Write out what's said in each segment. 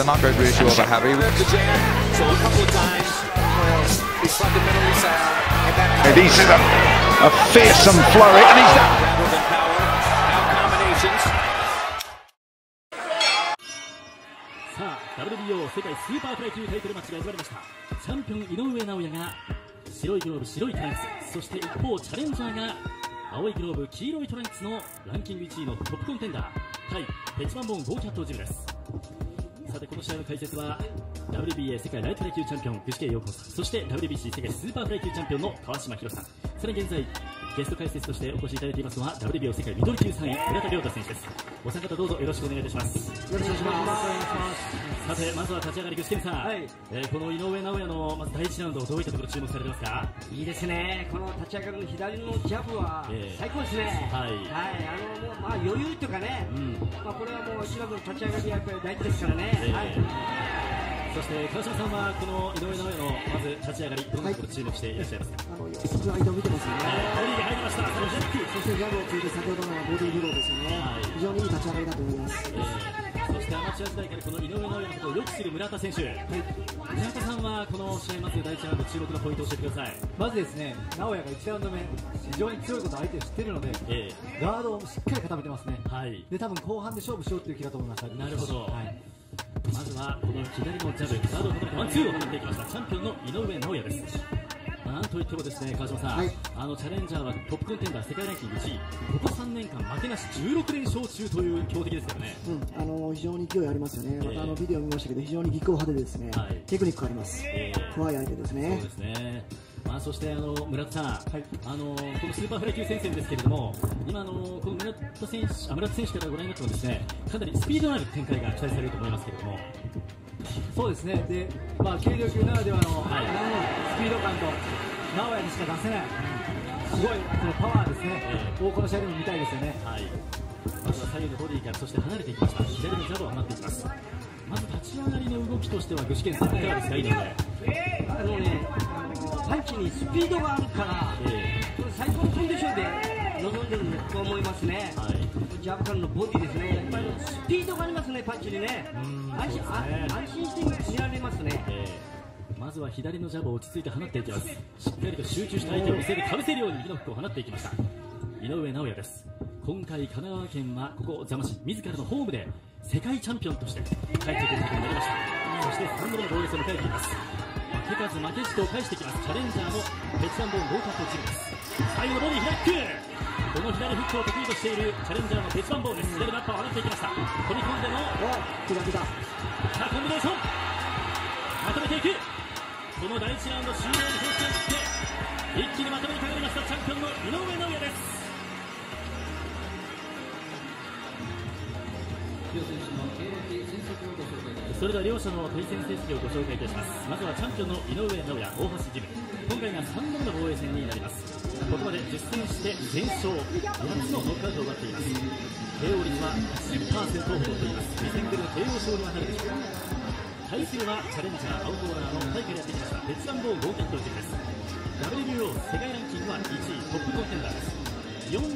a not great ratio of a heavy. And he's a, a fearsome flurry, and he's down. 白いグローブ、白いトランクス、そして一方、チャレンジャーが青いグローブ、黄色いトランクスのランキング1位のトップコンテンダー、タイ、ペッチバンボーン、ゴーキャットジムです。さてこの試合の解説は WBA 世界ライトフライ級チャンピオン具志堅用高さんそして WBC 世界スーパーフライ級チャンピオンの川島郭志さんさらに現在ゲスト解説としてお越しいただいていますのは WBO 世界ミドル級3位村田諒太選手ですお三方どうぞよろしくお願いいたしますよろしくお願いします。さてまずは立ち上がり具志堅さん、はいえーこの井上尚弥のまず第一ラウンドどういったところ注目されてますか？いいですね。この立ち上がりの左のジャブはええ最高ですね。はいあのもうまあ余裕というかね。うんまあこれはもう一ラウンドの立ち上がりやっぱり大事ですからね。ええはい。そして川島さんはこの井上尚弥のまず立ち上がりどんなところ注目していらっしゃいますか、あのスライドを見てますよね。ボディに入りましたそのジャックそしてジャブをついて先ほどのボディーブローですよねはい。非常にいい立ち上がりだと思います。えーそしてアマチュア時代からこの井上尚弥のことをよく知る村田選手、村田さんはこの試合まず第一ラウンド注目のポイントを教えてください、まずですね、直哉が1ラウンド目、非常に強いことを相手知ってるので、えガードをしっかり固めてますね。ーはい、で、多分後半で勝負しようっていう気だと思います。なるほどはい。まずはこの左のジャブ、ガードをてワンツーを放っていきましたチャンピオンの井上尚弥です。なんといってもですね川島さん、はいあのチャレンジャーはトップコンテンダー世界ランキング1位ここ3年間負けなし16連勝中という強敵ですからねうん、あの非常に勢いありますよね。まええたあのビデオ見ましたけど非常に技巧派手ですねはい。テクニックあります。えー怖い相手ですねそうで。すね。まあそしてあの村田さん、あのこのスーパーフライ級戦線ですけれども、今あのこの村田選手、あ村田選手からご覧になってもですね、かなりスピードのある展開が期待されると思いますけれども、そうですね。で、まあ、軽量級ならではの、はいスピード感と、尚弥にしか出せない、すごいこのパワーですね、えをこの試合でも見たいですよね。はい。まずは左右のボディからそして離れていきました。左のジャブを放っていきます。まず立ち上がりの動きとしては具志堅さんいかがですか、井上。あのね、あのパンチにスピードがあるから、えこれ最高のコンディションで臨んでると思いますね。ーはい。ジャブからのボディですね。やっぱりスピードがありますね、パンチにね。ん安心、ね安心して見られますね。えーまずは左のジャブを落ち着いて放っていきますしっかりと集中して相手を見せるかぶせるように右のフックを放っていきました井上尚弥です今回神奈川県はここ座間市自らのホームで世界チャンピオンとして帰ってくることになりましたそして3度目の防衛戦を迎えています負け数負けじと返してきます。チャレンジャーのペチランボーン合格チームです。最後のボディ左フックこの左フックを得意としているチャレンジャーのペチランボーンです。左のアッパーを放っていきました。飛び込んでの。さあコンビネーション。まとめていく。この第1ラウンド終了に投資を切って一気にまとめにかかりましたチャンピオンの井上尚弥ですそれでは両者の対戦成績をご紹介いたします。まずはチャンピオンの井上尚弥大橋ジム。今回が3度目の防衛戦になります。ここまで10戦して全勝。8つのノックアウトを奪っています。KO 率は80%を誇っています。2戦ぶりの KO 勝利はなるでしょうか。対するはチャレンジャーアウトローラーの大会やってきました別ランボ合格とジムです WBO 世界ランキングは1位トップコンテンダーです。46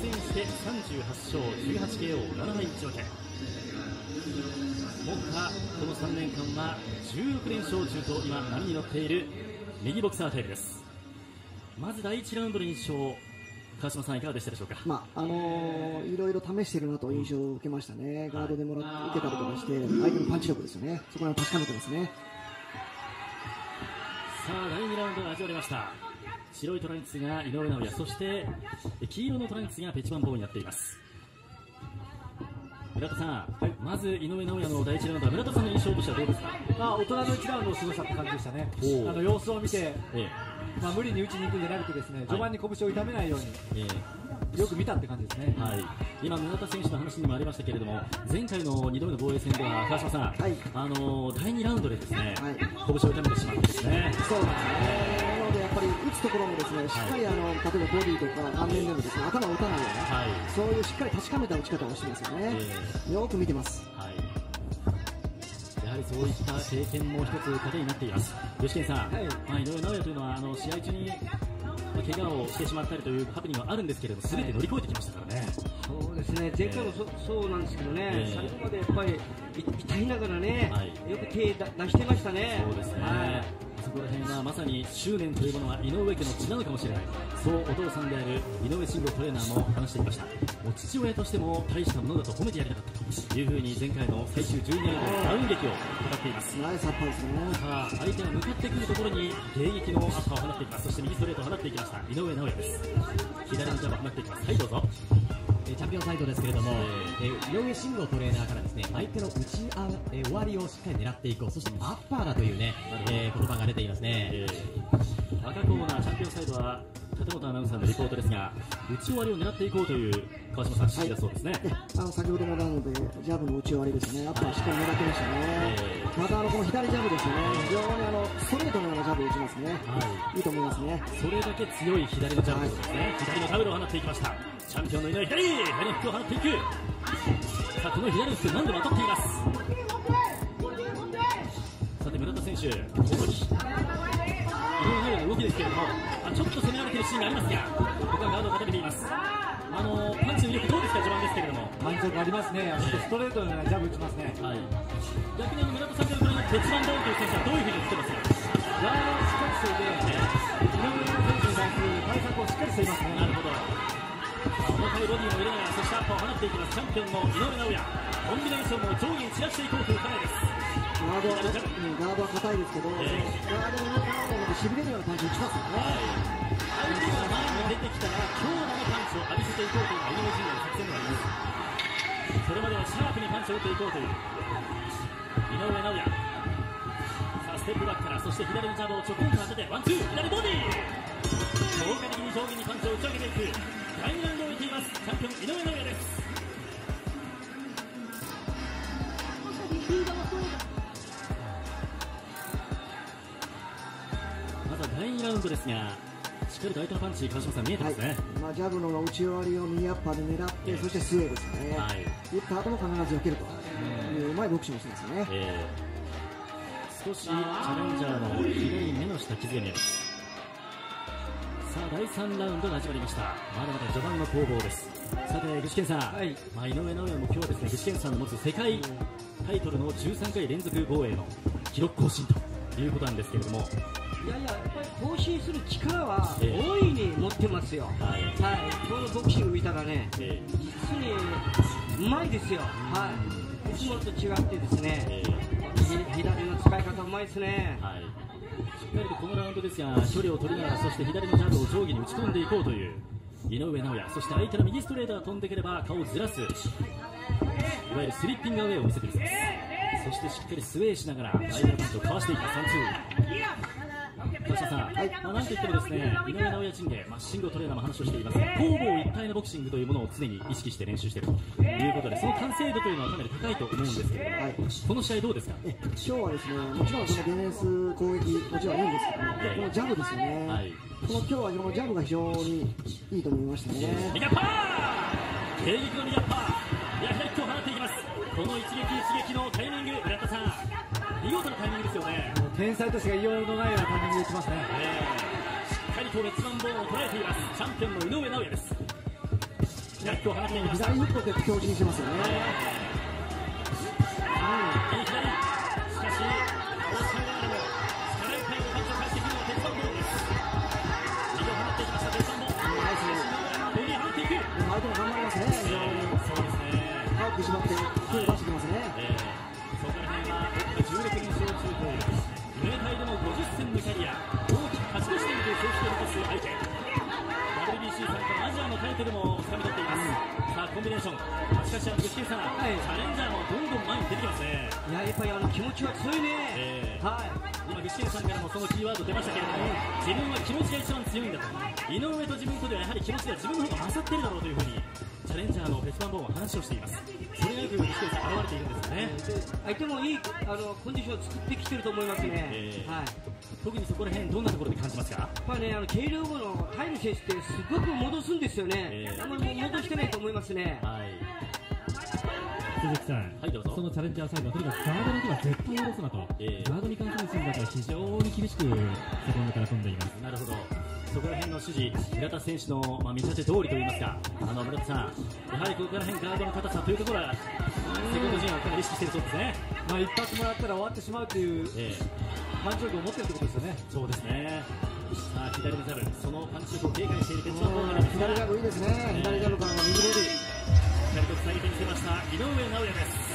戦して38勝 18KO7 敗1分け。この3年間は16連勝中と今波に乗っている右ボクサータイプですまず第1ラウンドの印象川島さんいかがでしたでしょうか？まああのーいろいろ試してるなと印象を受けましたね。ガードでもらって受けたりとかして相手のパンチ力ですよね。そこら辺を確かめてますね。さあ第2ラウンドが始まりました白いトランクスが井上尚弥そして黄色のトランクスがペチバンボーになっています村田さん、まず井上尚弥の第1ラウンドは村田さんの印象としてはどうですか？まあ、大人の1ラウンドを過ごしたって感じでしたね。あの様子を見て、ええ。まあ、無理に打ちに行くんじゃなくてですね、序盤に拳を痛めないように、ええ。よく見たって感じですね。はい、今、村田選手の話にもありましたけれども前回の2度目の防衛戦では川島さん、はい。あの第2ラウンドでですね、はい。拳を痛めてしまってですね。そうですね。つところもですね、しっかりあの例えばボディとか顔面でもですね頭を打たないような、はい。そういうしっかり確かめた打ち方をしてますよね。よく見てます。はい、やはりそういった経験も一つ糧になっています。吉健さん、はい。まあ、井上尚弥というのはあの試合中にまあ怪我をしてしまったりというハプニングはあるんですけれども、すべて乗り越えてきましたからね。そうですね前回もそ,、そうなんですけどね、ええ最後までやっぱりい痛いながらね、はい。よく手だ出してましたね。そうですね、はいそこら辺はまさに執念というものは井上家の血なのかもしれない。そうお父さんである井上慎吾トレーナーも話していました。お父親としても大したものだと褒めてやりた。かったというふうに前回の最終12年のダウン劇を語っていますナイスアッパーですね。さあ相手が向かってくるところに迎撃のアッパーを放っていきますそして右ストレートを放っていきました。井上尚弥です。左のジャブを放っていきます。はいどうぞえーチャンピオンサイドですけれども、えー井上慎吾トレーナーからですね相手の打ちあ、えー終わりをしっかり狙っていこう。そしてアッパーだというね、えー言葉が出ていますね、えー。赤コーナーチャンピオンサイドは立本アナウンサーのリポートですが打ち終わりを狙っていこうという川島さん指示だそうですね、であの先ほどのラウンドでジャブの打ち終わりですね、アッパーしっかり狙ってましたね、またあのこの左ジャブですよね、非常にあのストレートのようなジャブを打ちますね、はい。いいと思いますね。それだけ強い左のジャブですね、左のジャブルを放っていきましたチャンピオンの井上左左のフックを放っていくさあこの左のフック何度も当たっています。さて村田選手この時井上尚弥の動きですけれどもあちょっと攻められているシーンがありますがここはガードを固めています。あのパンチの威力どうですか序盤ですけれども。満足ありますね、ストレートのようなジャブ打ちますね。はい。逆に村田さんからご覧になって鉄腕ドーンという選手はどういうふうに映ってますか？ラーのしっかりしていて、井上選手に対する対策をしっかりしていますね。なるほど。重たいボディも入れながら、そしてアッパーを放っていきます。チャンピオンの井上尚弥。コンビネーションも上下に散らしていこうという考えです。ガードは、ードは硬いですけど、ガードの中でしびれるようなパンチ打ちますよね。相手が前に出てきたら、強打のパンチを浴びせていこうというのが井上陣の作戦でもあります。それまではシャープにパンチを打っていこうという井上尚弥。さあ、ステップバックから、そして左のジャブをちょこんと当てて、ワンツー、左ボディ効果的に上下にパンチを打ち上げていく。第2ます。チャンピオン井上尚弥です。第2ラウンドですが、しっかりと相手のパンチ、川島さん見えてはいますね。まあ、ジャブの打ち終わりを右アッパーで狙って、そしてスウェーですよね、はい打った後も必ず避けるといううまいボクシングをしてますよね。えー少しチャレンジャーの左目の下傷が見えますさあ第3ラウンドが始まりました。まだまだ序盤の攻防です。さて具志堅さん、はい。まあ、井上尚弥も今日はですね具志堅さんの持つ世界タイトルの13回連続防衛の記録更新ということなんですけれども。いやいや、やっぱり更新する力はええ。大いに持ってますよ。はい。はい、今日のボクシング見たらね、え実にうまいですよ。はい、いつもと違ってですーね、えーひ左の使い方うまいですね。はい、しっかりとこのラウンドですが距離を取りながらそして左のジャブを上下に打ち込んでいこうという井上尚弥そして相手の右ストレートが飛んでいければ顔をずらす。いわゆるスリッピングアウェイを見せてみせます。そしてしっかりスウェーしながら相手のパンチをかわしていった3 2下さん、はい、まあ、なんといってもですね、井上尚弥陣で、まあ、慎吾トレーナーも話をしていますが、攻防一体のボクシングというものを常に意識して練習しているということで、その完成度というのはかなり高いと思うんですけれども、はい、この試合どうですか？今日はですね、もちろんそのディフェンス、攻撃、もちろんいいんですけど、ね、このジャブですよね、はい、この今日はこのジャブが非常にいいと思いましたね。ミガパー！迎撃のミガッパー、この一撃一撃のタイミング、村田さん、見事なタイミングですよね。天才としてが異様のないようなタイミングで打ちますね。えーしっかりと別番ボーンを捉えていますチャンピオンの井上尚弥です。左キックを放っていきます左フットで強靭にしてますよね。右左しかしも力いっぱいのパンチを返していくのは鉄番ボーンです右を放っていきました。鉄番ボーンナイスボディ放っていくでも頑張りますね。そうですね早く縛って。手を出してきますね。えーそこら辺はトップ16連勝中というムエタイでも50戦のキャリア大きく勝ち越しているという成績を残す相手 WBC さんからアジアのタイトルも掴み取っています、さあコンビネーション。しかしあの具志堅さん、はいチャレン。ジャーもどんどん前に出てきますねいや、やっぱりあの気持ちは強いね。えーはい。今具志堅さんからもそのキーワード出ましたけれども自分は気持ちが一番強いんだと井上と自分とではやはり気持ちが自分の方が勝っているだろうというふうにャレンジャーの別番ボーンは話をしていますそれがよく現れているんですよねで相手もいいあのコンディションを作ってきてると思いますね。えーはい。特にそこら辺どんなところで感じますか？やっぱね、あの軽量後のタイム選手ってすごく戻すんですよね。ええあんまり戻してないと思いますね。はい鈴木さん、はいどうぞそのチャレンジャーサイドはとにかくガードだけは絶対下ろすなと、ええガードに関するシーンだと非常に厳しくセコンドから飛んでいます。なるほどそこら辺の指示、村田選手の、まあ、見立て通りといいますか、あの村田さん、やはりここら辺ガードの硬さというところは、セコンド陣はかなり意識しているそうですね。まあ、一発もらったら終わってしまうというええパンチ力を持ってるってことですよね。そうですね。さあ左のジャブ、そのパンチ力を警戒しているいいですね、左ジャブからの右ボディ。左とつなげてみせました井上尚弥です。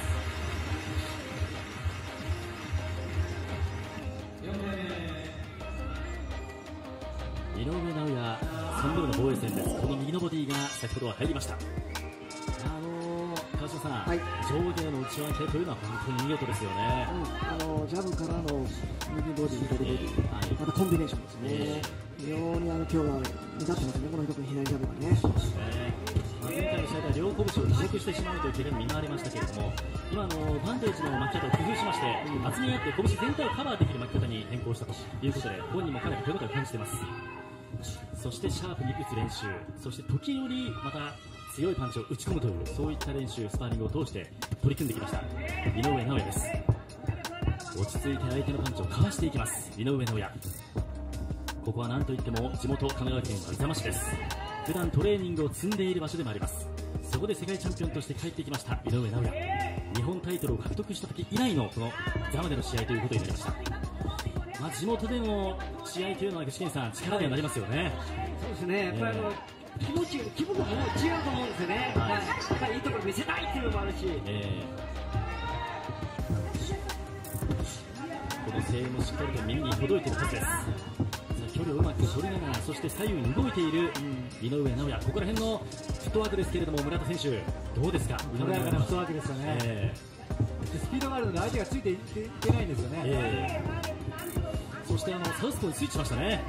井上尚弥、3度目の防衛戦です。この右のボディが先ほどは入りました。あのー、川島さん、はい上下への打ち分けというのは本当に見事ですよね。あのジャブからの右ボディ、左ボディ、はいまたコンビネーションですね、非常にあの今日は目立ってますね、この人の左ジャブがね。ねまあ、前回の試合では両拳を持続してしまうという怪我に見舞われましたけれども今あのバンテージの巻き方を工夫しまして、厚みがあって拳全体をカバーできる巻き方に変更したということで本人もかなり手応えを感じていますそしてシャープに打つ練習そして時折また強いパンチを打ち込むというそういった練習スパーリングを通して取り組んできました。井上尚弥です。落ち着いて相手のパンチをかわしていきます。井上尚弥。ここは何といっても地元神奈川県は座間市です。普段トレーニングを積んでいる場所でもあります。そこで世界チャンピオンとして帰ってきました井上尚弥。日本タイトルを獲得した時以来のこの座間での試合ということになりました。まあ、地元での試合というのは具志堅さん力にはなりますよね、そうですね、やっぱりあの、気持ち、気分がもう違うと思うんですよね、はいぱりいいところ見せたいっていうのもあるし、えーこの声援もしっかりと耳に届いているはずです。さあ距離をうまく取りながらそして左右に動いている井上尚弥。ここら辺のフットワークですけれども村田選手どうですか？井穏やかなフットワーククですよね。えでスピードがあるので相手がついていけないんですよーね。えーそしてあのサウスポーにスイッチしましたね。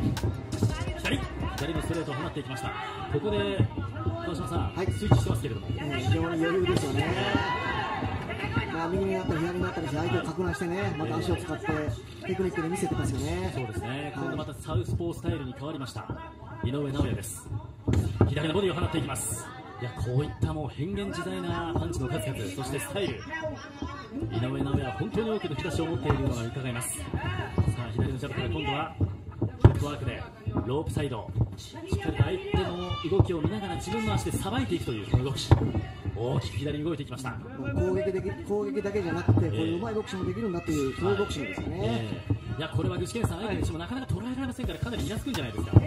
左左のストレートを放っていきました。ここで川島さん、はい。スイッチしてますけれども。うん非常に余裕ですよね。まあ、右になったり左になったりして相手をか乱してね、また足を使ってテクニックで見せてますよね。そうですね、今度またサウスポースタイルに変わりました。井上尚弥です。左のボディを放っていきます。いやこういったもう変幻自在なパンチの数々そしてスタイル。井上尚弥は本当に多くの引き出しを持っているのが伺えます左のジャブから今度はフットワークでロープサイドしっかりと相手の動きを見ながら自分の足でさばいていくというこの動き大きく左に動いていきました攻撃的攻撃だけじゃなくて、こういううまいボクシングもできるんだという、ボクシングですよね。ええいやこれは具志堅さん相手としてもなかなか捉えられませんからかなりイラつくんじゃないですかこれ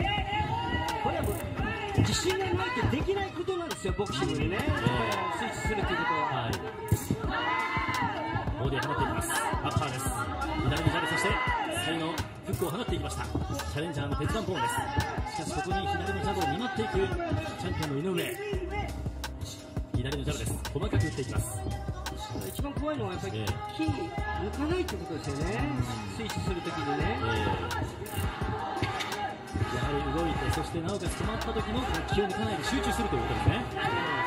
はもう自信がないとできないことなんですよ、ボクシングでね、やっぱりスイッチするっていうことは。はい。ボディを放っていきます。アッパーです。左にジャブ、そして左のフックを放っていきました。チャレンジャーの鉄腕ポーンです。しかしここに左のジャブを見舞っていくチャンピオンの井上。左のジャブです。細かく打っていきます。一番怖いのはやっぱりえー抜かないってことですよね、スイッチするときにね。やはり動いて、そしてなおかつ止まった時の気を抜かないで集中するということですね。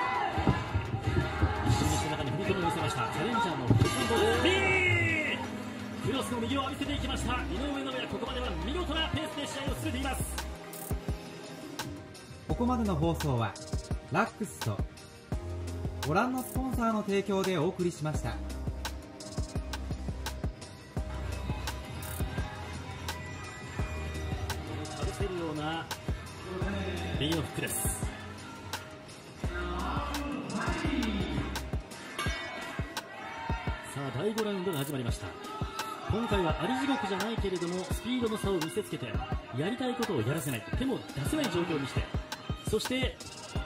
ました。チャレンジャーの鉄腕ポーンです。クロスの右を浴びせていきました。井上尚弥、ここまでは見事なペースで試合を進めています。ここまでの放送はラックスとご覧のスポンサーの提供でお送りしました。かぶせるような右のフックです。が始まりました。今回はあり地獄じゃないけれどもスピードの差を見せつけてやりたいことをやらせない手も出せない状況にしてそして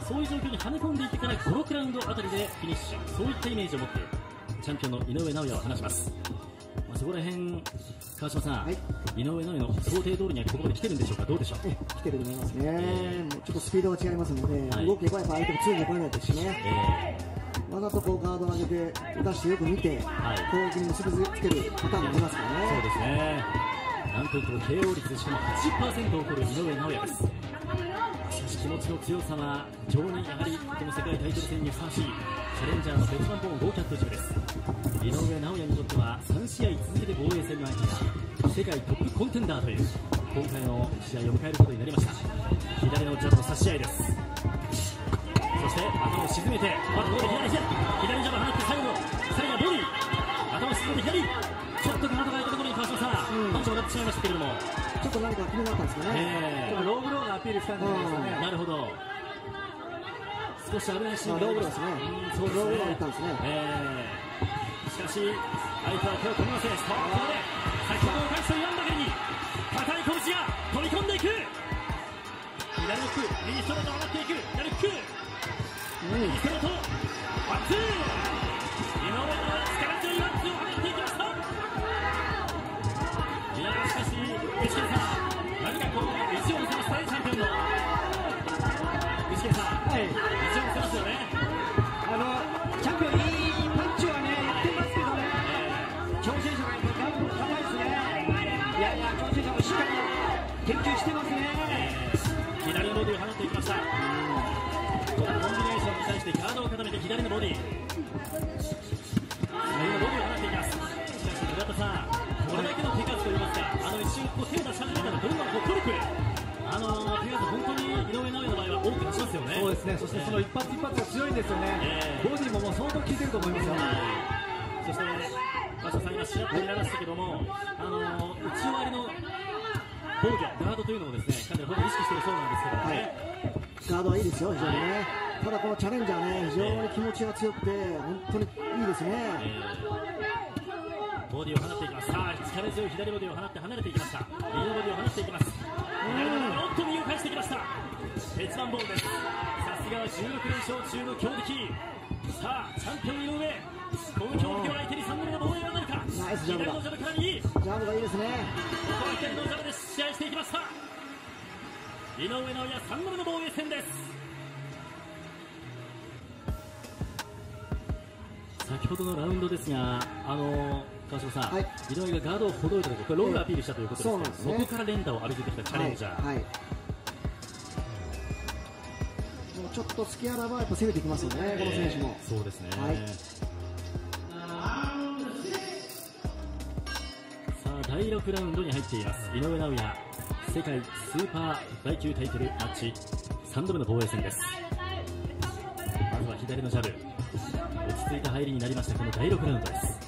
そういう状況にはめ込んでいってから56ラウンドあたりでフィニッシュそういったイメージを持ってチャンピオンの井上尚弥は話します、まあ、そこら辺川島さん、はい。井上尚弥の想定通りにはここまで来てるんでしょうか？どうでしょう？え来てると思いますね、もうちょっとスピードが違いますので、はい。動けばやっぱ相手も強いに来れないですしね、えわざとこうガードを上げて、出してよく見て、はい。攻撃に結びつけるパターンもありますからーそうね。ですね。なんといっても KO 率しかも80%を誇る井上尚弥です。しかし気持ちの強さは非常にやはりこの世界タイトル戦にふさわしいチャレンジャーのベテランボーンゴーキャットジムです。井上尚弥にとっては3試合続けて防衛戦の相手が世界トップコンテンダーという今回の試合を迎えることになりました。左のジャブの差し合いです。そして頭を沈めてあここで左左左ジャブ放って最後最後はボディ頭を沈めて左。ちょっとガードが空いたところに川島さん、パンチをもらってしまいましたけれども。ちょっと何か気になったんですかね、え。ちょっとローブローのアピールしたんじゃないですかねーなるほど。少し危ないシーンあがローブローですね。うんそうですローブローんですね。えーしかし相手は手をません。さあここで先ほどの返した言わんだけに高い拳が飛び込んでいく。左ック右ストレート上がっていく。左フック研究してますね。左のボディを放っていきましたこのコンビネーションに対して体を固めて左のボディ。左のボディを放っていきます。しかし村田さんこれだけの手数といいますかあの一瞬こう手を出し始めたらどんどんこうトルクあの手数本当に井上尚弥の場合は多く出しますよね。そうですね。そしてその一発一発が強いんですよね、えーボディももう相当効いてると思いますよ、そして場所さんがちらっと見られましたけどもあの打ち終わりの防御ガードというのをですねかなり本当に意識しているそうなんですけどもね、ガードはいいですよ、非常にね、ただこのチャレンジャーね、非常に気持ちが強くて、本当にいいですね、ボディを放っていきます。さあ力強い左ボディを放って離れていきました。右のボディを放っていきます。おっと右を返してきました。鉄腕ボールです。さすがは16連勝中の強敵。さあチャンピオン井上。この強敵を相手に3度目の防衛はなるか。左のジャブから右。こジャブがいいですね、こは左のジャブで試合していきました。井上尚弥3度目の防衛戦です先ほどのラウンドですが、あの川島さん、はい。井上がガードをほどいたとこロングアピールしたということですが、そうなんですね。そこから連打を浴びせてきたチャレンジャー、はい、はい。もうちょっと隙あらば、やっぱ攻めてきますよね、この選手も。そうですね、はい。さあ第6ラウンドに入っています。井上尚弥世界スーパー大級タイトルマッチ。3度目の防衛戦です。まずは左のジャブ落ち着いた入りになりましたこの第6ラウンドです。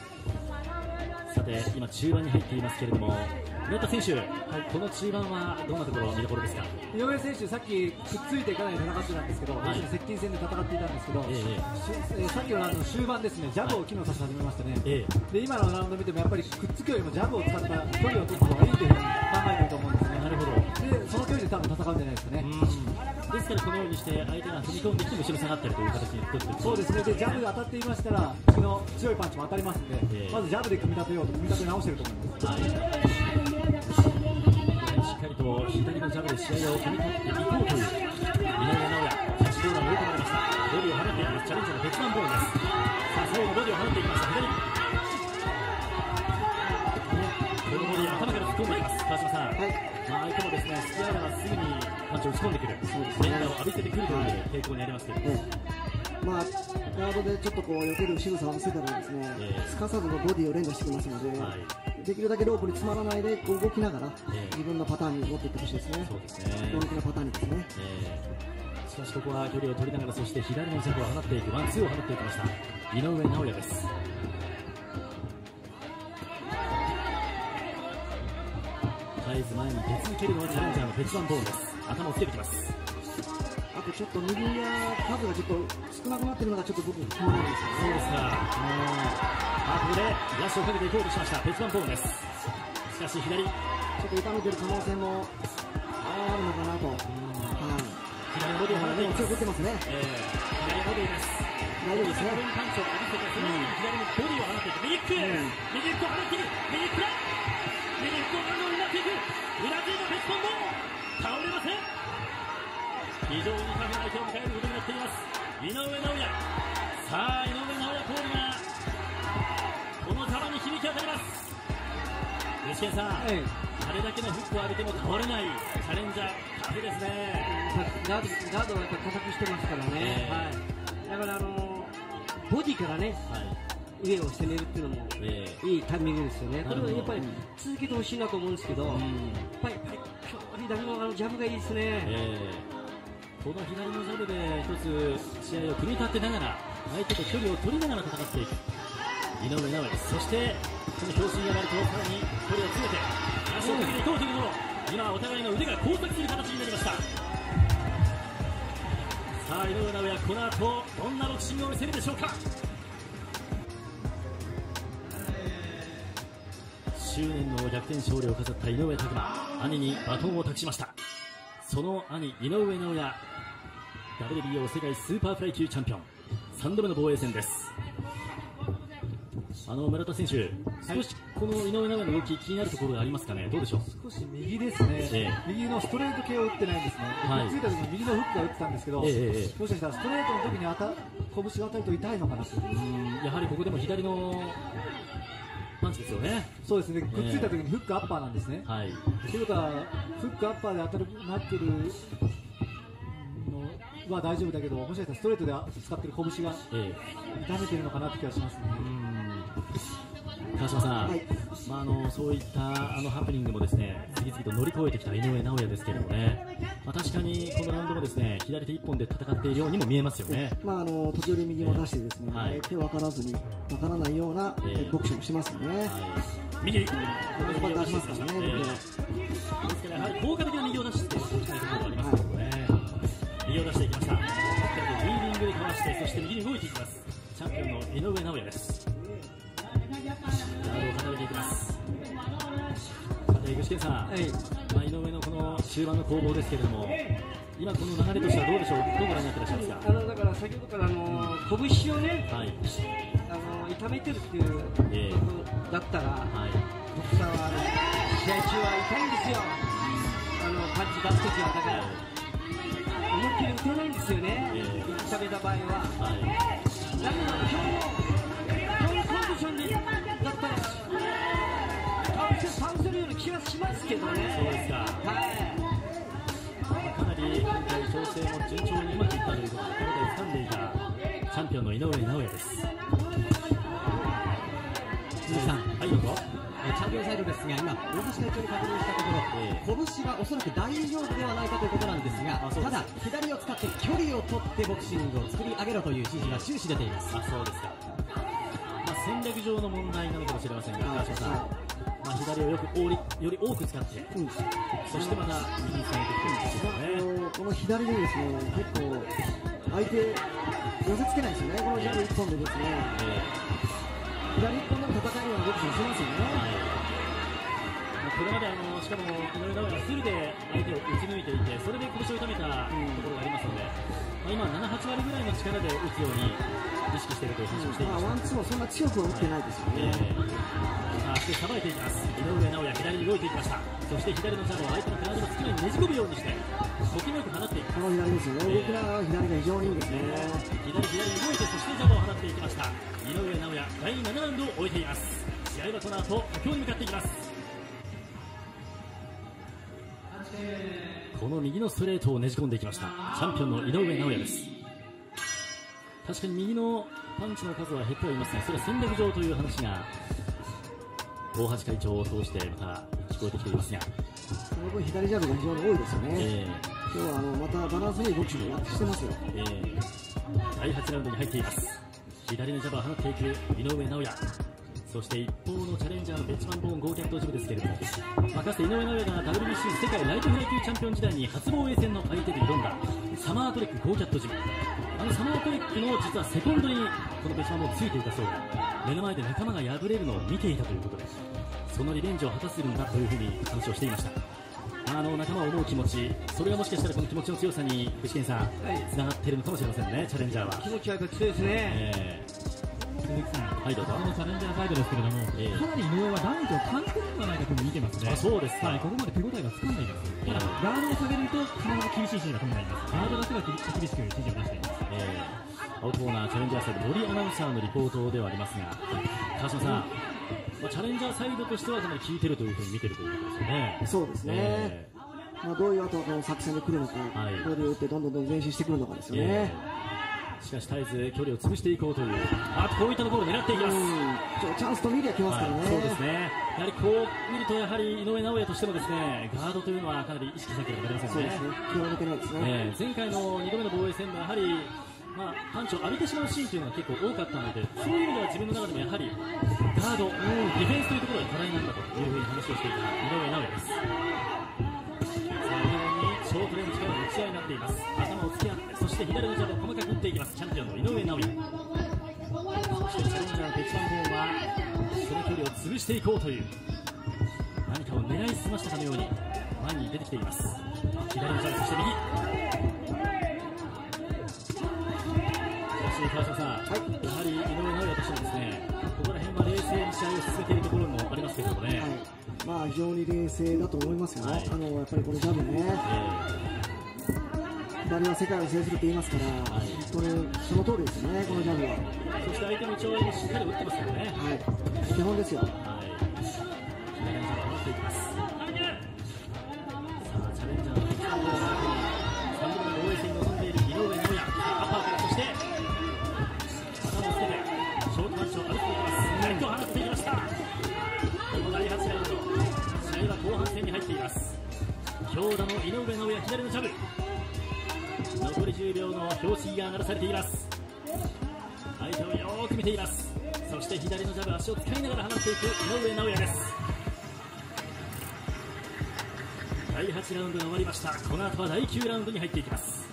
さて今中盤に入っていますけれども村田選手、この中盤はどんなところ見どころですか？井上選手、さっきくっついてかなり戦ってたんですけど、はい。接近戦で戦っていたんですけど、ええさっきのラウンドの終盤ですね、ジャブを機能させ始めましたね。え。で今のラウンド見てもやっぱりくっつくよりもジャブを使った距離を取った方がいいというふうに考えてると思うんですね。その距離で多分戦うんじゃないですかね。ですからこのようにして相手が踏み込んできても後ろ下がったりという形に取っていくそうですね。でジャブで当たっていましたら次の強いパンチも当たりますんで、ええ。まずジャブで組み立てようと組み立て直してると思います。はい、しっかりと左のジャブで試合を組み立てていこうという井上尚弥、キャッチボールが追い込まれました、ボディを放っていきます、チャレンジャーの鉄腕ボールです、さあ最後ボディを放っていきました、左、このボディ、頭から突っ込んでいきます、川島さん、はいまあ、相手もですね隙あらばすぐにパンチを打ち込んでくる、連打を浴びせてくるという傾向にありますけれども、ええまあ、ガードでちょっとこう避ける仕草を見せたらですね、ええ。すかさずのボディを連打してきますので、はい。できるだけロープに詰まらないで動きながら、ええ。自分のパターンに持っていってほしいですね、そうですね。攻撃のパターンにですね。えーしかしここは距離を取りながらそして左のジャブを放っていく。ワンツーを放っていきました。井上尚弥です絶えず前に出続けるのはチャレンジャーのボールです。頭をつけてきますあとちょっと右が数がちょっと。少なく。なってるのがちょっと僕気になるんですよそうですかあここでラッシュをかけていこうとしましたボールですしかし左ちょっと痛めてる可能性もあるのかなと、はい、左のボディを放ってますでも強く。打ってますね、えー左ボディです大丈夫ですね左パンチを浴びせてその後に左のボディを放っていく。右ク、うん右クを放っていく。右クだ右クを何度も狙っていくうなずいた鉄本も倒れません。非常にタフな相手を迎えることになっています。井上尚弥さあ井上尚弥コールがこの球に響き当たります具志堅さん、はいあれだけのフックを浴びても倒れないチャレンジャータフですね。ガードガードをやっぱ硬くしてますからね、ええ。はい、だからあのボディからねはい上を攻めるっていうのもえいいタイミングですよね、これはやっぱり続けてほしいなと思うんですけど、やっぱりやっぱり距離だけのあのジャブがいいですね、えーこの左のジャブで一つ試合を組み立てながら相手と距離を取りながら戦っていく。井上尚弥。ですそしてこの強振がなるとさらに距離を詰めて足をかけていこうというところ。今お互いの腕が交錯する形になりました。さあ井上尚弥この後どんなボクシングを見せるでしょうか執念の逆転勝利を飾った井上拓真兄にバトンを託しました。その兄井上尚弥。WBO 世界スーパーフライ級チャンピオン。3度目の防衛戦です。あの村田選手、少しこの井上尚弥の動き気になるところがありますかね、どうでしょう？少し右ですね、ええ。右のストレート系を打ってないんですね、はい。ついた時に右のフックが打ってたんですけど、ええええもしかしたらストレートの時に当た拳が当たると痛いのかなと、やはりここでも左のパンチですよね。そうですね、くっついた時にフックアッパーなんですね。はい。ということは、フックアッパーで当たるなってるのは大丈夫だけど、もしかしたらストレートで使ってる拳がえ痛めてるのかなって気がしますね。え川島さん、はいまああのそういったあのハプニングもですね次々と乗り越えてきた井上尚弥ですけれどもね、まあ確かにこのラウンドもですね左手一本で戦っているようにも見えますよね。まあ、あの時折右を出してですね、はい手分からずに分からないようなええボクシングをしますよね。はい。右、ここで出しますからねええですからやはり効果的な右を出しておきたいところがありますけどもね。右を出していきました。リーディングでかわしてそして右に動いていきます。チャンピオンの井上尚弥です。さん、はいまあ井上のこの終盤の攻防ですけれども、今この流れとしてはどうでしょう。どうご覧になってらっしゃいますか？あのだから先ほどからあの拳をねはい。あの痛めてるっていうええことだったらはい。ボクサーは試合中は痛いんですよあのパンチ出すときはだから思いっきり打てないんですよねええ痛めた場合ははい。だけど今日ますけどねそうですか。はいかなり今回調整も順調にうまくいったということで、これで掴んでいたチャンピオンの井上尚弥です。鈴木さん、はい、どうぞ。えーチャンピオンサイドですが、今、大橋会長に確認したところ、拳はおそらく大丈夫ではないかということなんですが、すただ、左を使って距離を取ってボクシングを作り上げろという指示が終始出ています。あ、そうですか。まあ、戦略上の問題なのかもしれませんが、川島さん、まあ、左をよくより多く使って、うんそしてまた右につなげていくんですよあね。のこの左でですね、結構、相手、寄せつけないですよね、このジャブ一本でですね、え左一本でも戦えるようなボクシングしますよね。ーはい。まあこれまであのしかも井上尚弥はフルで相手を打ち抜いていてそれで拳を痛めたところがありますので、まあ、今7、8割ぐらいの力で打つように意識しているという話をしていままあ、した。ワンツーもそんな強くは打ってないですよね。えー、さあ足でさばいていきます。井上尚弥左に動いていきました。そして左のジャブを相手の体の隙間にねじ込むようにしてときめく放っていくこの左ですよね、動きながら左が非常にいいんですね。左左に動いてそしてジャブを放っていきました。井上尚弥第7ラウンドを終えています。試合はこの後佳境に向かっていきますこの右のストレートをねじ込んでいきました。チャンピオンの井上尚弥です。確かに右のパンチの数は減ってはいますがそれは戦略上という話が大橋会長を通してまた聞こえてきていますが、その分左ジャブが非常に多いですよね。え今日はあのまたバランスのいいボクシングをやってしてますよ。ーえ。ー第8ラウンドに入っています。左のジャブを放っていく井上尚弥。そして一方のチャレンジャーのペッチバンボーンゴーキャットジムですけれども、まあ、かつて井上尚弥が WBC 世界ライトフライ級チャンピオン時代に初防衛戦の相手で挑んだサマートレックゴーキャットジムあのサマートレックの実はセコンドにこのペッチバンボーンついていたそうで目の前で仲間が敗れるのを見ていたということでそのリベンジを果たせるんだというふうに話をしていました。あの仲間を思う気持ちそれがもしかしたらこの気持ちの強さに具志堅さんつながっているのかもしれませんねチャレンジャーは、気持ちは強いですね。え鈴木さんーはいどうぞこのチャレンジャーサイドですけれども、ええかなり井上はダメージを感じてるんじゃないかと見てますね。あそうですかはい、ここまで手応えがつかんでいます。ただ、ガードを下げると必ず厳しい指示が飛んでなります。ガードだけは厳しく指示を出しています。えー、アウトコーナーチャレンジャーサイド森アナウンサーのリポートではありますが川島さん、まあ、チャレンジャーサイドとしてはかなり効いてるというふうに見てるということですよねそうですね。えまあ、どういう後この作戦で来るのか、はいどういう打ってどんどん前進してくるのかですーよね。えーしかし絶えず距離を潰していこうという。あこういったところを狙っていきます、チャンスと見りゃ来ますからね。はい、そうですね。やはりこう見るとやはり井上尚弥としてもですねガードというのはかなり意識しなければなりませんね。そうですね。ね。えー前回の2度目の防衛戦でやはり、まあ、パンチを浴びてしまうシーンというのが結構多かったのでそういう意味では自分の中でもやはりガード、ディフェンスというところが課題なんだというふうに話をしていた井上尚弥ですして左のジャブを細かく打っていきます。チャンピオンの井上尚弥。そしてチャレンジャーのペチバンボーンはその距離を潰していこうという何かを狙いすましたかのように前に出てきています左のジャブそして右し川島さん、はいやはり井上尚弥としてはですねここら辺は冷静に試合を進めているところもありますけれどもね、はいまあ非常に冷静だと思いますよね、はいあのやっぱりこのジャブね、えー左は世界を制するって言いますから、本当にその通りですよね、このジャブは。そして相手の内側にしっかり打ってますからね。はい、基本ですよ。はい、左のジャブを打っていきます。さあ、チャレンジャーの鉄棒を3度目。の防衛戦に臨んでいる井上尚弥、アッパーから、そして頭をつけて、ショートマンチを歩いていきます。ネットを放っていきました。この第8ラウンド、試合は後半戦に入っています。強打の井上尚弥、左のジャブ。残り10秒の標識が鳴らされています。相手をよーく見ています。そして左のジャブ足を使いながら放っていく井上尚弥です。第8ラウンドが終わりました。この後は第9ラウンドに入っていきます。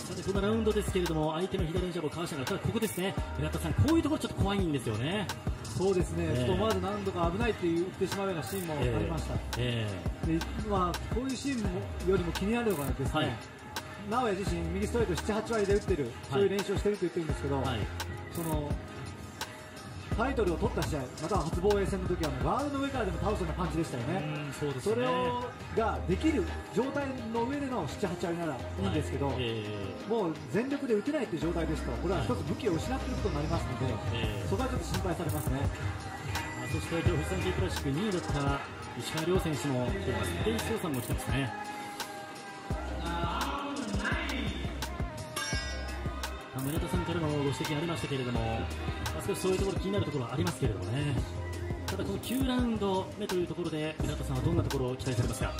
さてこのラウンドですけれども相手の左のジャブをかわしながらただここですね。村田さんこういうところちょっと怖いんですよね。そうですね、ええ。ちょっと思わず何度か危ないって言ってしまうようなシーンもありました、えでまあ、こういうシーンもよりも気になるのがですね、はい。直哉自身、右ストレート7、8割で打ってる、そういう練習をしてると言ってるんですけど、はい。そのタイトルを取った試合、または初防衛戦の時はもうガードの上からでも倒すようなパンチでしたよね。うんそね。それをができる状態の上での7、8割ならいいんですけど、はいえ。もう全力で打てないという状態ですと、これは一つ武器を失っていることになりますので、ええ。そこはちょっと心配されますね。あそして今日フジサンケイクラシック2位だった石川遼選手も来ています。テイスさんも来てますねまあ村田さんからのご指摘ありましたけれども、まあ少しそういうところ気になるところはありますけれどもね。ただこの9ラウンド目というところで村田さんはどんなところを期待されますか？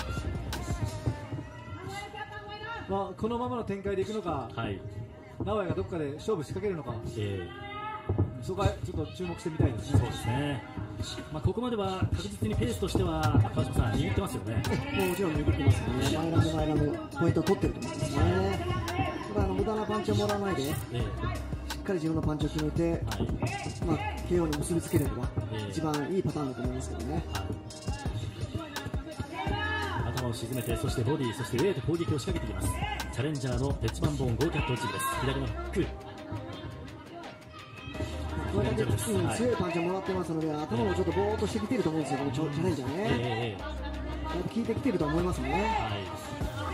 まあ、このままの展開でいくのか、はい。直哉がどこかで勝負仕掛けるのか、えそこはちょっと注目してみたいですね。そうですね、まあ、ここまでは確実にペースとしては川島さん握ってますよね。もちろん巡ってますよね、マイラムマイラム、ポイントを取ってると思うんですね。駄なパンチをもらわないで、しえ。っかり自分のパンチを決めて、えはい。まあ、KO に結びつければええ、一番いいパターンだと思いますけどね。頭を沈めてそしてボディそしてウェイト攻撃を仕掛けていきます。チャレンジャーのペッチマンボーンゴーキャットです。左のフック。これだけ、強いパンチをもらってますので、頭もちょっとぼーっとしてきてると思うんですよ、このチャレンジャーえね。ええ。だいぶ効いてきてると思いますね。えはい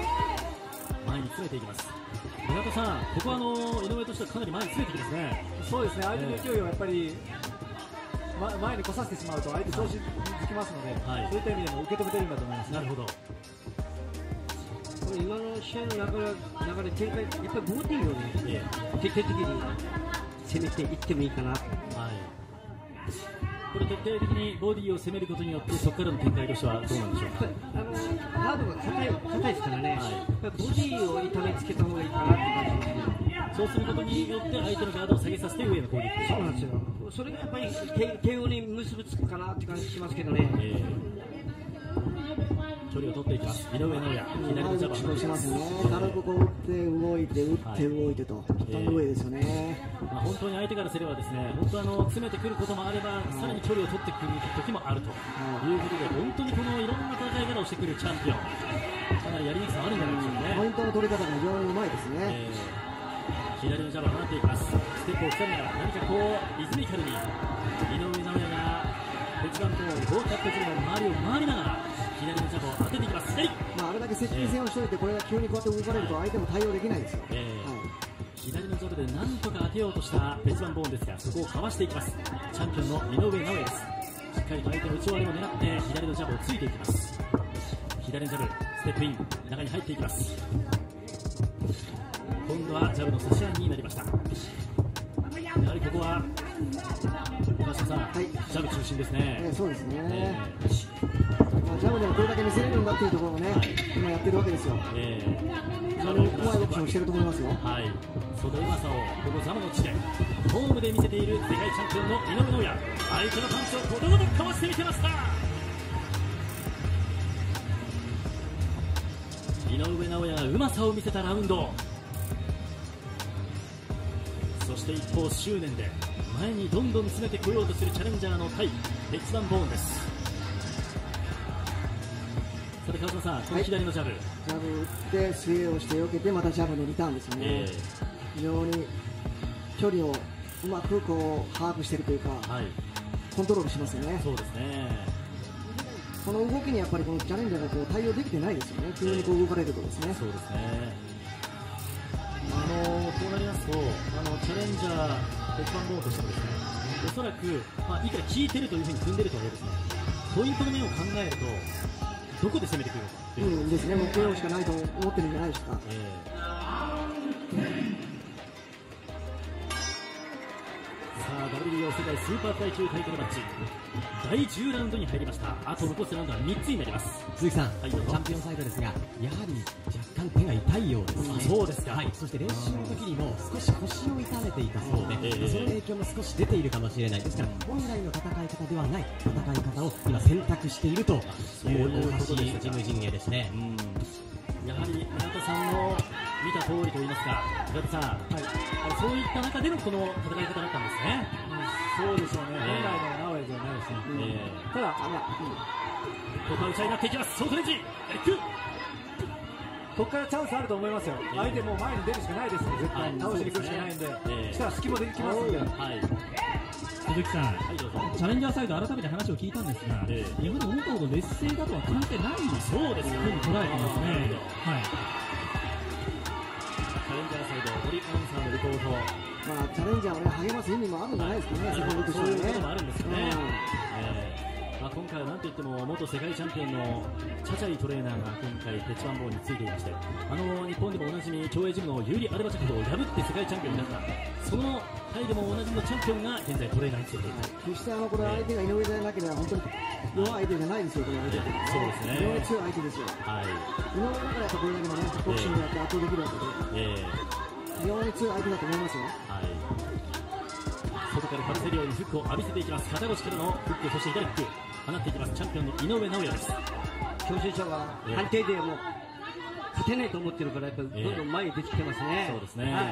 前に詰めていきます。村田さんここはあの井上としてはかなり前に詰めてきますね。そうですね、相手の勢いをやっぱり、ま、前に来させてしまうと、相手調子づきますので、はい。そういった意味でも受け止めてるんだと思います、なるほど。これ今の試合の流れ流れ展開、やっぱりボディをね、え徹底的に攻めていってもいいかなと。えはいこれ徹底的にボディを攻めることによってそこからの展開としてはどうなんでしょうか？あのガードが硬い硬いですからね、はいボディを痛めつけた方がいいかなって感じますね。そうすることによって相手のガードを下げさせて上の攻撃そうなんですよ。それがやっぱり手手をに結びつくかなって感じしますけどね。ええ距離を取っていきます。井上尚弥左のジャブを指導しますね。軽くこう打って動いて、打って動いてと、い。スタンドウェイですよね。まあ、本当に相手からすればですね本当あの詰めてくることもあれば、さらに距離を取ってくる時もあるとい。うことで、本当にこのいろんな戦い方をしてくるチャンピオン、かなりやりにくさもあるんじゃないでしょうかね。ポイントの取り方が非常にうまいですね。えー左のジャブを放っていきます、ステップを刻みながら、何かこう、リズミカルに井上尚弥が別番とゴーキャットジムの周りを回りながら、左のジャブを当てていきます、左、まあ、あれだけ接近戦をしておいて、これが急にこうやって動かれると、相手も対応できないですよ。えー左のジャブでなんとか当てようとした別番ボーンですが、そこをかわしていきます、チャンピオンの井上尚弥です、しっかりと相手の内割りを狙って、左のジャブをついていきます、左のジャブ、ステップイン、中に入っていきます。今度はジャブの差し合いになりました。やはりここは、高島さん、はいジャブ中心ですえね。ーそうですね、えまあ、ジャブでもどれだけ見せれるんだっていうところをね、今やってるわけですよ。ーえー。非常にうまいボクシしてると思いますよ。はい、そのうまさをここザムの地でホームで見せている世界チャンピオンの井上尚弥。相手のパンチをことごとくかわしてみせました。井上上尚弥がうまさを見せたラウンド。そして一方執念で前にどんどん詰めてこようとするチャレンジャーの対ベッツバンボーンです。さて川島さんこの左のジャブ、ジャブ打ってスウェーをして避けてまたジャブのリターンですよね、え非常に距離をうまくこう把握しているというか、ーはい。コントロールしますよね。そうですね。この動きにやっぱりこのチャレンジャーがこう対応できてないですよね。急にこう動かれるとですね。そうですね。あのこうなりますとあのチャレンジャーベッツバンボーンとしてもですねおそらく、まあ、いくら効いてるというふうに踏んでるとはいえですね。ポイントの面を考えるとどこで攻めてくるのかう。う、んですね。もう KO しかないと思ってるんじゃないですか。えあ WBO 世界スーパーフライ級タイトルマッチ。第10ラウンドに入りました。あと残すラウンドは3つになります。鈴木さん、はいチャンピオンサイドですが、やはり若干手が痛いようです、あそうですか。はい、そして練習の時にも少し腰を痛めていたそうで、ええその影響も少し出ているかもしれない、ですから本来の戦い方ではない戦い方を今、選択しているという大橋ジム陣営ですね。うんやはり村田さんの見た通りといいますか村田さん、あのそういった中でのこの戦い方だったんですね、そうでしょうね、ええ。本来の直江ないですね、えただ、あのここは打ち合いになっていきますソートレここからチャンスあると思いますよ、ええ。相手もう前に出るしかないですよ、絶対倒しに行くしかないんで、ええしたら隙もできますんで、はい鈴木さん、はいチャレンジャーサイド改めて話を聞いたんですが、ええ。やはり元々劣勢だとは感じてないんですそうですよふうに捉えてますね。はい。チャレンジャーサイド堀アナウンサーのレポートまあ、チャレンジャーを、ね、励ます意味もあるんじゃないですかね、セコンドとしてそういうこともあるんですよね、うん。えーまあ、今回はなんといっても元世界チャンピオンのチャチャイトレーナーが今回、ペチバンボーについていましてあの日本でもおなじみ競泳ジムのユーリ・アルバチャクを破って世界チャンピオンになった。そのタイでもおなじみのチャンピオンが現在トレーナーについていた決してあのこれ相手が井上でなければ本当に弱い相手じゃないですよ、これ。相手そうですね。非常に強い相手ですよ。はい井上だからやっぱこれだけのね、ボクシングやって圧倒できるわけで、えー非常に強い相手だと思いますよ。はい。外からかぶせるようにフックを浴びせていきます。肩越しからのフックそして左フック放っていきます。チャンピオンの井上尚弥です。挑戦者はええ。判定でもう勝てないと思ってるから、やっぱどんどん前に出てきてますね。そうですね、はい。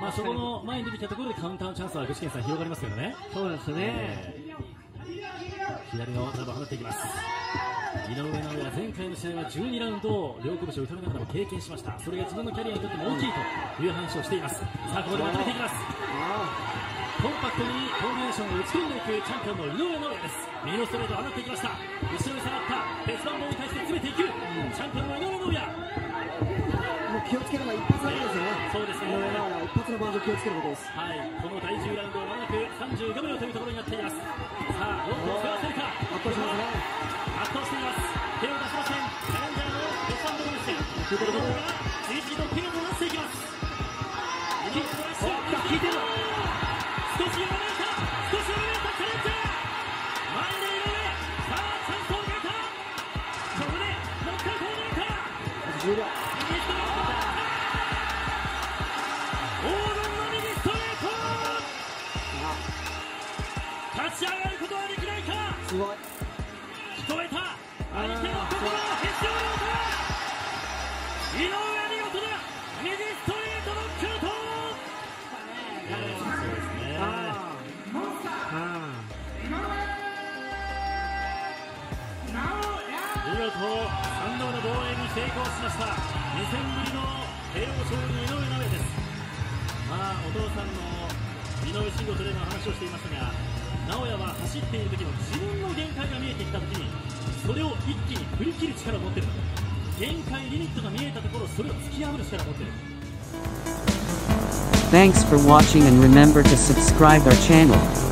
まあそこの前に出てきたところでカウンターのチャンスは具志堅さん広がりますけどね。そうなんですよね。えー左放っていきます。井上尚弥は前回の試合は12ラウンドを両拳を打たれながらも経験しました。それが自分のキャリアにとっても大きいという話をしています。さあここでまとめていきますコンパクトにコンビネーションを打ち込んでいくチャンピオンの井上尚弥です右のストレート放っていきました後ろに下がった別番号に対して詰めていく、チャンピオンの井上尚弥もう気をつければ一発だけですよね。そうですね一発のバウンド気をつけることです。はい、この第10ラウンドまもなく35秒というところになっています。さあ、ロープを背負わせるか。圧倒しますね。圧倒しています。手を出しません。チャレンジャーのベストアンドロールして、Thanks for watching and remember to subscribe our channel.